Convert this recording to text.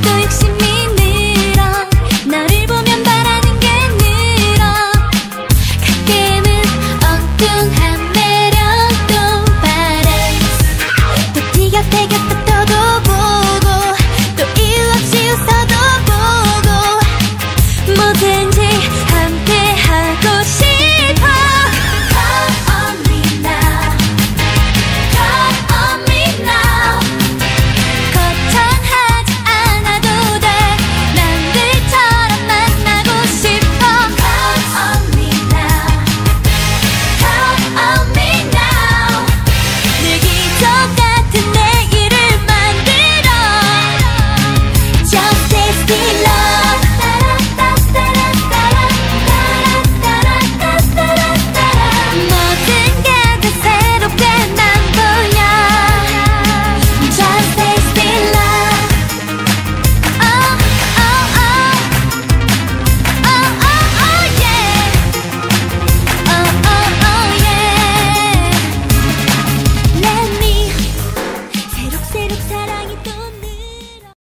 Кто их семья be like